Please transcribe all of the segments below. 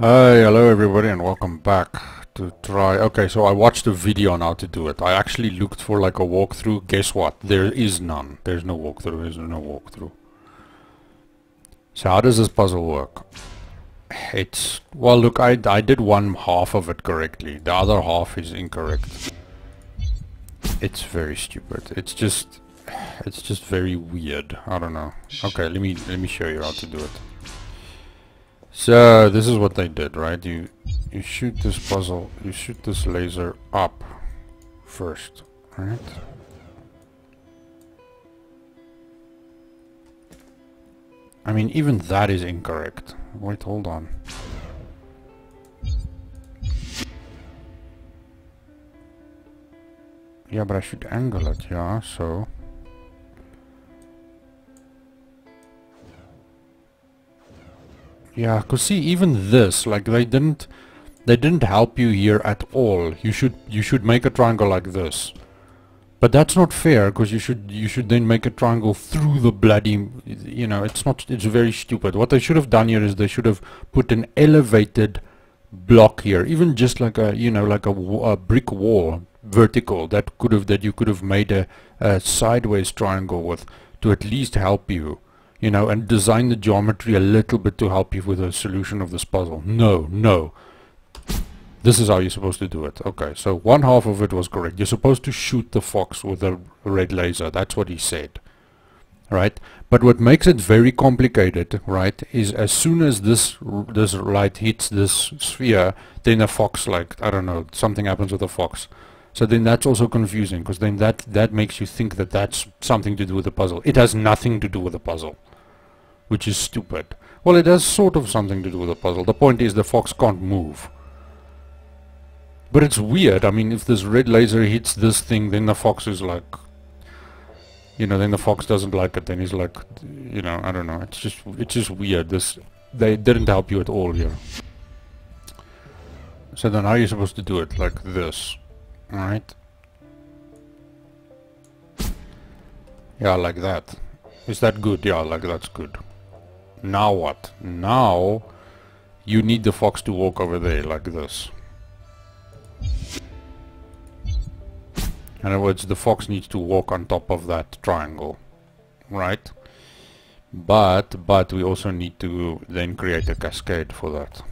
Hi, hello everybody and welcome back to TRI... Okay, so I watched a video on how to do it. I actually looked for like a walkthrough. Guess what? There is none. There's no walkthrough. There's no walkthrough. So how does this puzzle work? It's... Well, look, I, I did one half of it correctly. The other half is incorrect. It's very stupid. It's just... It's just very weird. I don't know. Okay, let me let me show you how to do it. So this is what they did, right? You you shoot this puzzle, you shoot this laser up first, right? I mean, even that is incorrect. Wait, hold on. Yeah, but I should angle it, yeah, so... Yeah, cause see, even this, like they didn't, they didn't help you here at all. You should, you should make a triangle like this. But that's not fair, because you should, you should then make a triangle through the bloody, you know, it's not, it's very stupid. What they should have done here is they should have put an elevated block here, even just like a, you know, like a, a brick wall, vertical, that could have, that you could have made a, a sideways triangle with, to at least help you you know, and design the geometry a little bit to help you with the solution of this puzzle. No, no. This is how you're supposed to do it. Okay, so one half of it was correct. You're supposed to shoot the fox with a red laser. That's what he said. Right? But what makes it very complicated, right, is as soon as this this light hits this sphere, then a fox, like, I don't know, something happens with the fox. So then that's also confusing, because then that, that makes you think that that's something to do with the puzzle. It has nothing to do with the puzzle which is stupid. Well, it has sort of something to do with the puzzle. The point is the fox can't move. But it's weird. I mean, if this red laser hits this thing, then the fox is like... You know, then the fox doesn't like it. Then he's like, you know, I don't know. It's just, it's just weird. This, they didn't help you at all here. So then how are you supposed to do it? Like this. Alright? Yeah, like that. Is that good? Yeah, like that's good. Now what? Now you need the fox to walk over there like this. In other words, the fox needs to walk on top of that triangle, right? But, but we also need to then create a cascade for that.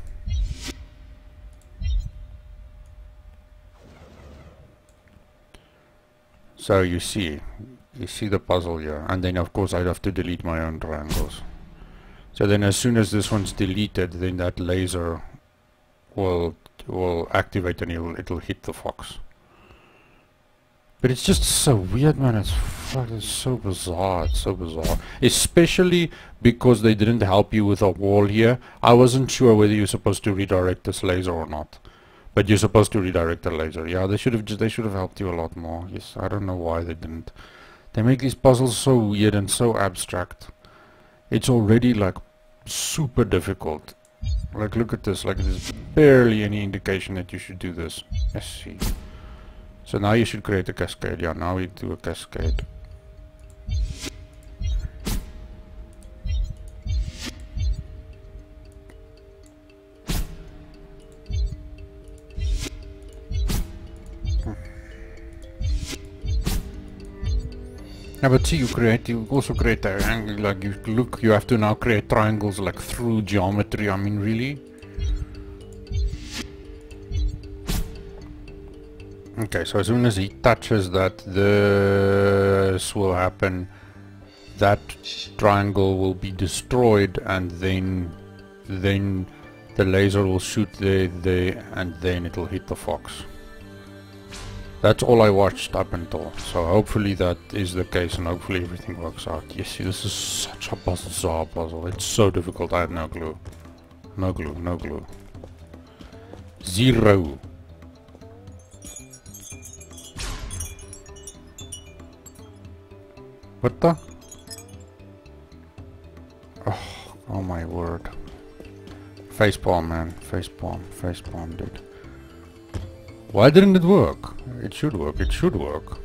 So you see, you see the puzzle here, and then of course I'd have to delete my own triangles. So then as soon as this one's deleted, then that laser will will activate and it'll, it'll hit the fox. But it's just so weird, man. It's fucking so bizarre. It's so bizarre. Especially because they didn't help you with a wall here. I wasn't sure whether you're supposed to redirect this laser or not. But you're supposed to redirect the laser. Yeah, they should have they should have helped you a lot more. Yes, I don't know why they didn't. They make these puzzles so weird and so abstract. It's already like super difficult. Like look at this, like there's barely any indication that you should do this. Let's see. So now you should create a cascade. Yeah, now we do a cascade. Yeah, but see, you create, you also create a angle, like you look, you have to now create triangles like through geometry, I mean, really? Okay, so as soon as he touches that, this will happen, that triangle will be destroyed, and then, then the laser will shoot there, there, and then it will hit the fox. That's all I watched up until, so hopefully that is the case and hopefully everything works out. Yes, see this is such a bizarre puzzle. It's so difficult, I have no clue. No clue, no clue. Zero. What the? Oh, oh my word. Facepalm, man. Facepalm, facepalm, dude. Why didn't it work? It should work, it should work.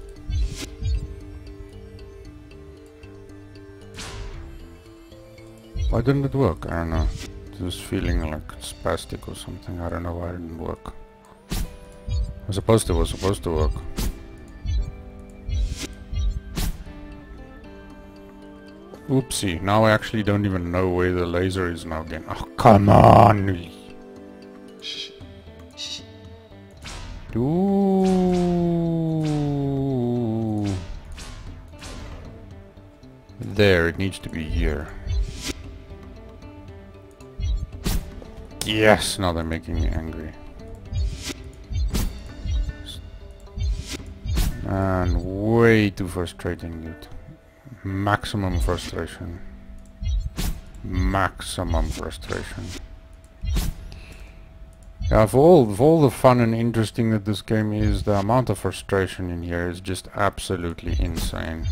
Why didn't it work? I don't know. Just feeling like it's spastic or something. I don't know why it didn't work. I was supposed to, it was supposed to work. Oopsie, now I actually don't even know where the laser is now again. Oh, come on! Ooh. There, it needs to be here. Yes, now they're making me angry. And way too frustrating, dude. Maximum frustration. Maximum frustration. Yeah, for all, for all the fun and interesting that this game is, the amount of frustration in here is just absolutely insane.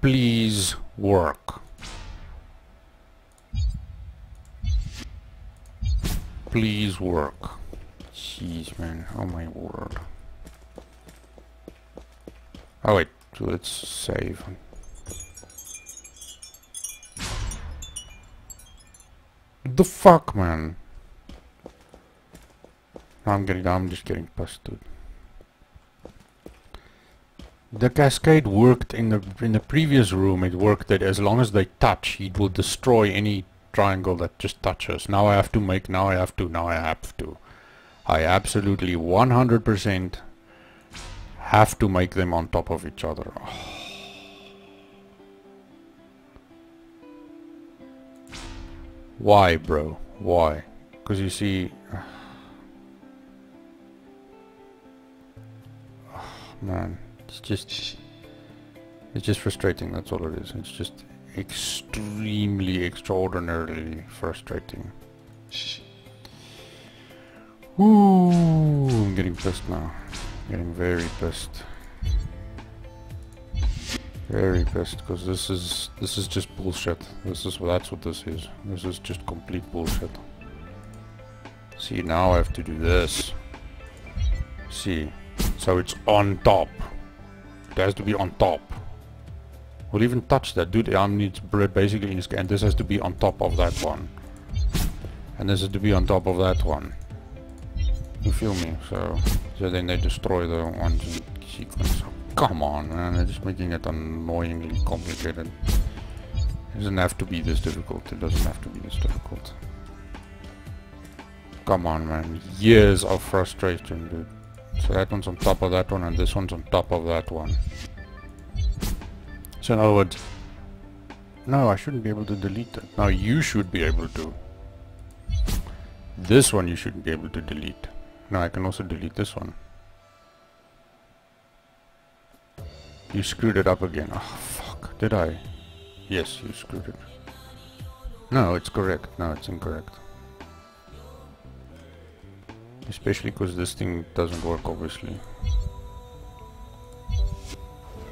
Please work. Please work. Jeez, man. Oh my word. Oh wait, let's save. The fuck, man? I'm getting, I'm just getting pissed, dude. The cascade worked in the in the previous room. It worked that as long as they touch, it will destroy any triangle that just touches. Now I have to make. Now I have to. Now I have to. I absolutely 100% have to make them on top of each other. Oh. Why, bro? Why? Because you see... Oh, man, it's just... It's just frustrating, that's all it is. It's just extremely, extraordinarily frustrating. Ooh, I'm getting pissed now. Getting very pissed. Very pissed because this is this is just bullshit. This is that's what this is. This is just complete bullshit. See now I have to do this. See, so it's on top. It has to be on top. We'll even touch that. Dude, I need basically in and this has to be on top of that one. And this has to be on top of that one. You feel me? So, so then they destroy the ones in sequence. Come on, man. They're just making it annoyingly complicated. It doesn't have to be this difficult. It doesn't have to be this difficult. Come on, man. Years of frustration, dude. So that one's on top of that one, and this one's on top of that one. So in other words, no, I shouldn't be able to delete that. Now you should be able to. This one you shouldn't be able to delete. Now I can also delete this one. You screwed it up again. Oh, fuck. Did I? Yes, you screwed it. No, it's correct. No, it's incorrect. Especially because this thing doesn't work, obviously.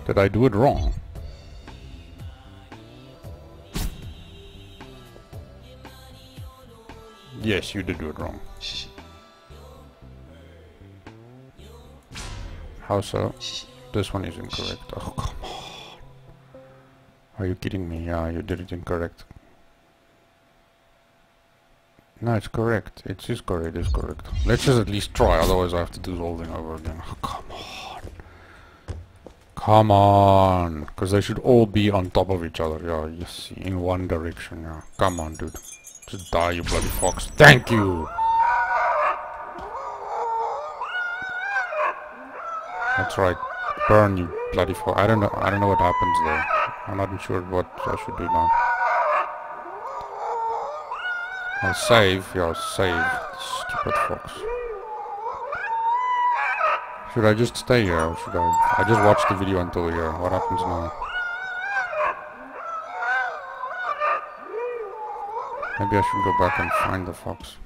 Did I do it wrong? Yes, you did do it wrong. How so? This one is incorrect. Oh, come on. Are you kidding me? Yeah, you did it incorrect. No, it's correct. It is correct. It is correct. Let's just at least try, otherwise I have to do the whole thing over again. Oh, come on. Come on. Because they should all be on top of each other. Yeah, see. In one direction. Yeah. Come on, dude. Just die, you bloody fox. Thank you! That's right. Burn, you bloody fuck. I don't know. I don't know what happens there. I'm not sure what I should do now. I'll save. Yeah, I'll save. Stupid fox. Should I just stay here or should I... I just watched the video until here. What happens now? Maybe I should go back and find the fox.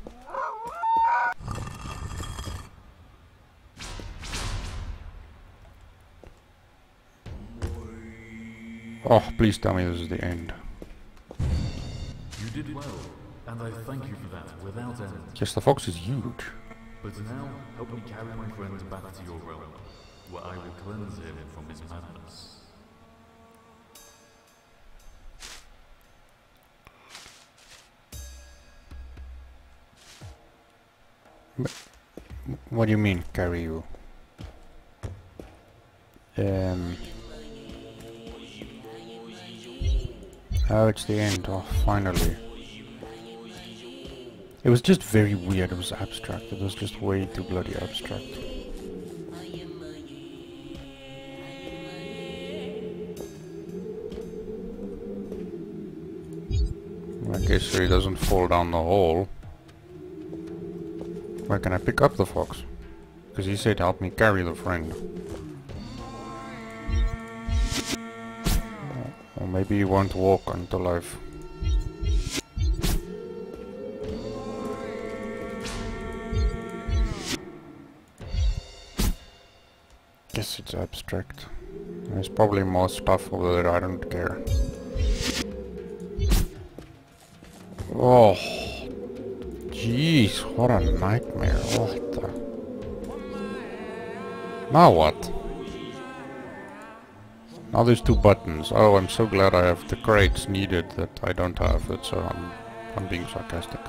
Oh, please tell me this is the end. You did well, and I thank you for that without end. Yes, the fox is huge. But now, help me carry my friend back to your realm, where I will cleanse him from his madness. But what do you mean, carry you? Um... Oh, it's the end. Oh, finally. It was just very weird. It was abstract. It was just way too bloody abstract. Okay, so he doesn't fall down the hole. Where can I pick up the fox? Because he said help me carry the friend. Maybe he won't walk until I've... Guess it's abstract. There's probably more stuff over there, I don't care. Oh, jeez, what a nightmare. What the... Now what? Now there's two buttons. Oh, I'm so glad I have the crates needed that I don't have it, so I'm, I'm being sarcastic.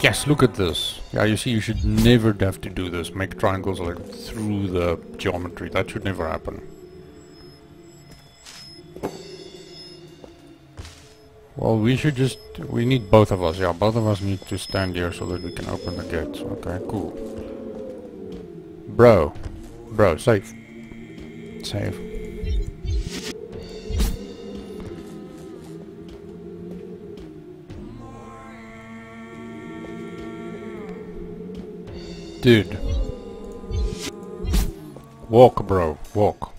Yes, look at this. Yeah, you see, you should never have to do this. Make triangles like through the geometry. That should never happen. Well, we should just... We need both of us. Yeah, both of us need to stand here so that we can open the gates. Okay, cool. Bro. Bro, safe. Safe. Dude. Walk, bro. Walk.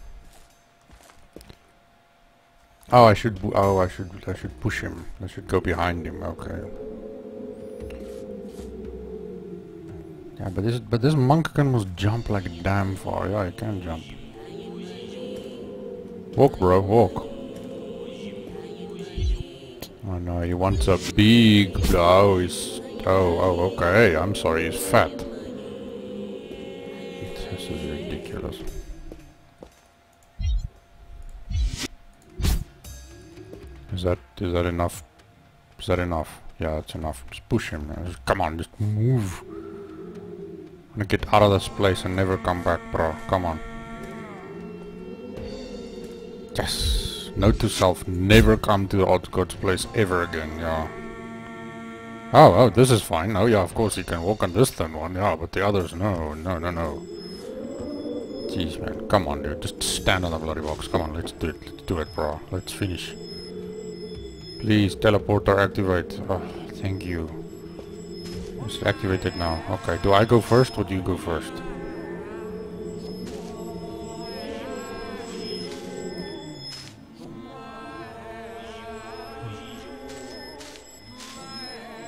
Oh, I should. Oh, I should. I should push him. I should go behind him. Okay. Yeah, but this. But this monk can almost jump like damn far. Yeah, he can jump. Walk, bro. Walk. Oh no, he wants a big. Oh, he's. Oh, oh, okay. I'm sorry. He's fat. This is ridiculous. Is that is that enough? Is that enough? Yeah, that's enough. Just push him. Just, come on, just move. Gonna get out of this place and never come back, bro. Come on. Yes. Note to self: never come to the Odds place ever again. Yeah. Oh, oh, this is fine. Oh, yeah, of course you can walk on this thin one. Yeah, but the others, no, no, no, no. Jeez, man. Come on, dude. Just stand on the bloody box. Come on, let's do it. Let's do it, bro. Let's finish. Please, teleporter activate. Oh, thank you. It's activated now. Okay, do I go first or do you go first?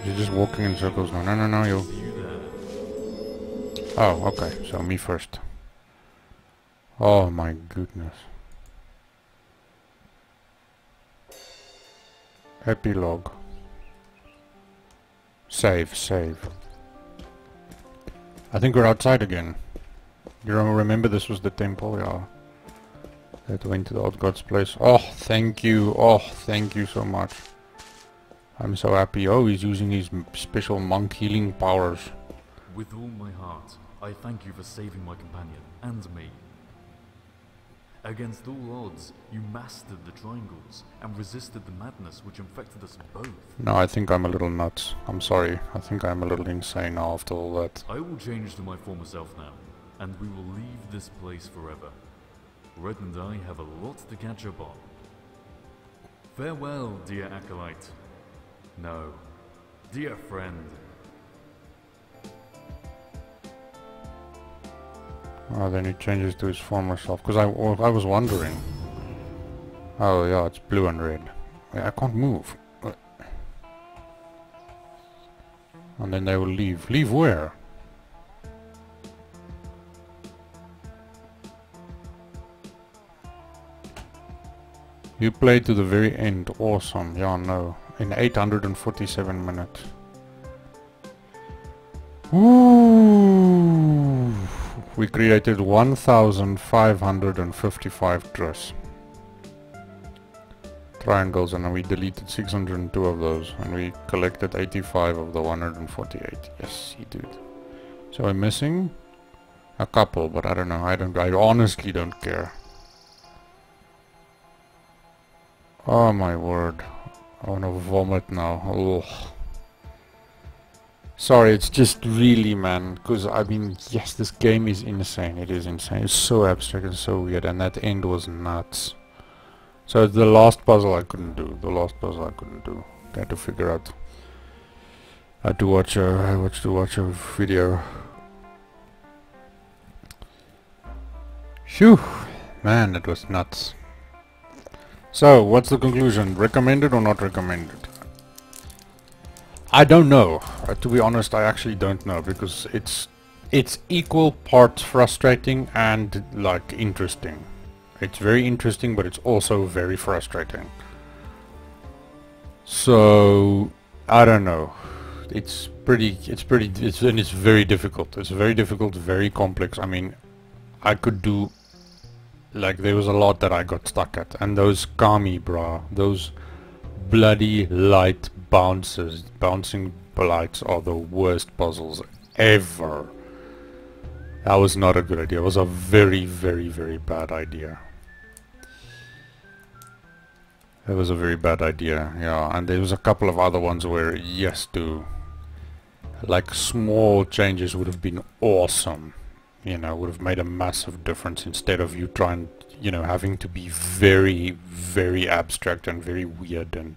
You're just walking in circles now. No, no, no, you. Oh, okay. So me first. Oh my goodness. Epilogue. Save, save. I think we're outside again. You remember this was the temple, yeah. That went to the old god's place. Oh, thank you. Oh, thank you so much. I'm so happy. Oh, he's using his special monk healing powers. With all my heart, I thank you for saving my companion and me. Against all odds, you mastered the triangles and resisted the madness which infected us both. No, I think I'm a little nuts. I'm sorry. I think I'm a little insane now after all that. I will change to my former self now, and we will leave this place forever. Red and I have a lot to catch up on. Farewell, dear acolyte. No, dear friend. Oh, then he changes to his former self. Because I, I was wondering. Oh, yeah, it's blue and red. I can't move. And then they will leave. Leave where? You played to the very end. Awesome. Yeah, no. In 847 minutes. Ooh. We created 1555 dress. triangles and we deleted 602 of those and we collected 85 of the 148. Yes, he did. So I'm missing a couple, but I don't know. I don't. I honestly don't care. Oh my word. I wanna vomit now. Ugh. Sorry, it's just really, man, because I mean, yes, this game is insane. It is insane. It's so abstract and so weird, and that end was nuts. So the last puzzle I couldn't do. The last puzzle I couldn't do. I had to figure out. I had to watch a. I had to watch a video. Phew, man, that was nuts. So, what's the conclusion? Recommended or not recommended? I don't know. Uh, to be honest, I actually don't know because it's it's equal parts frustrating and like interesting. It's very interesting, but it's also very frustrating. So I don't know. It's pretty. It's pretty. It's and it's very difficult. It's very difficult, very complex. I mean, I could do like there was a lot that I got stuck at, and those Kami, bra, those bloody light bounces, bouncing blights are the worst puzzles ever. That was not a good idea. It was a very, very, very bad idea. It was a very bad idea, yeah. And there was a couple of other ones where, yes, to like small changes would have been awesome. You know, would have made a massive difference instead of you trying, you know, having to be very, very abstract and very weird and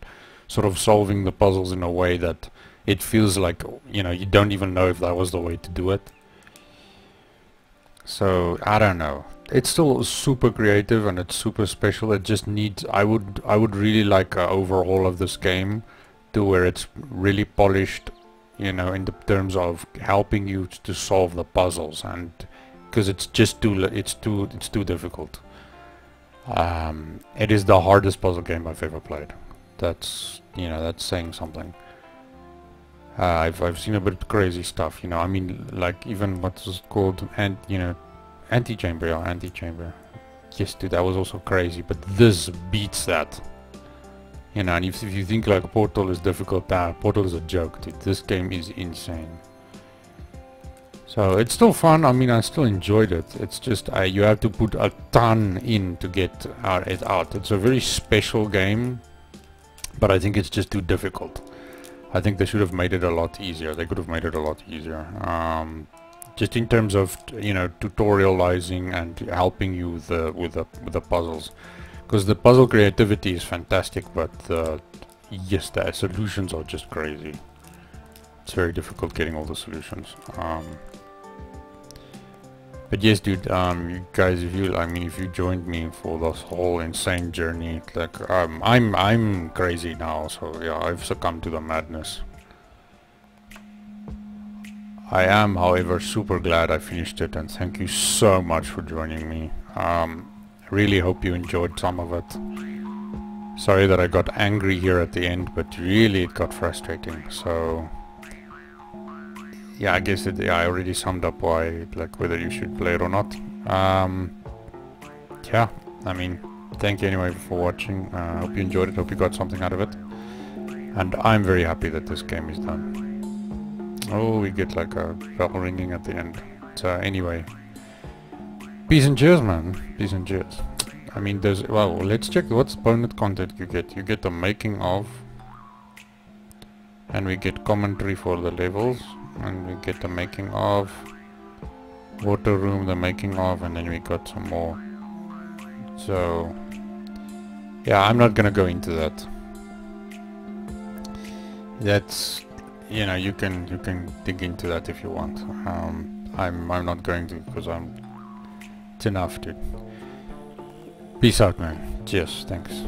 sort of solving the puzzles in a way that it feels like, you know, you don't even know if that was the way to do it. So, I don't know. It's still super creative and it's super special. It just needs, I would, I would really like an overhaul of this game to where it's really polished, you know, in the terms of helping you to solve the puzzles and because it's just too, it's too, it's too difficult. Um, it is the hardest puzzle game I've ever played that's you know that's saying something uh, I've, I've seen a bit of crazy stuff you know I mean like even what's called and you know Antichamber yeah Antichamber yes dude that was also crazy but this beats that you know and if, if you think like portal is difficult uh, portal is a joke dude this game is insane so it's still fun. I mean, I still enjoyed it. It's just uh, you have to put a ton in to get uh, it out. It's a very special game but I think it's just too difficult. I think they should have made it a lot easier. They could have made it a lot easier. Um, just in terms of you know tutorializing and helping you with the with the with the puzzles, because the puzzle creativity is fantastic, but the yes, the solutions are just crazy. It's very difficult getting all the solutions. Um, but yes, dude, um, you guys, if you, I mean, if you joined me for this whole insane journey, like, um, I'm, I'm crazy now, so yeah, I've succumbed to the madness. I am, however, super glad I finished it, and thank you so much for joining me. Um, really hope you enjoyed some of it. Sorry that I got angry here at the end, but really it got frustrating, so yeah, I guess it, yeah, I already summed up why, like, whether you should play it or not. Um, yeah, I mean, thank you anyway for watching. I uh, hope you enjoyed it, hope you got something out of it. And I'm very happy that this game is done. Oh, we get like a bell ringing at the end. So anyway, peace and cheers, man. Peace and cheers. I mean, there's, well, let's check what's bonus content you get. You get the making of, and we get commentary for the levels and we get the making of water room the making of and then we got some more. So yeah I'm not gonna go into that. That's you know you can you can dig into that if you want. Um, I'm I'm not going to because I'm it's enough dude. Peace out man. Cheers. Thanks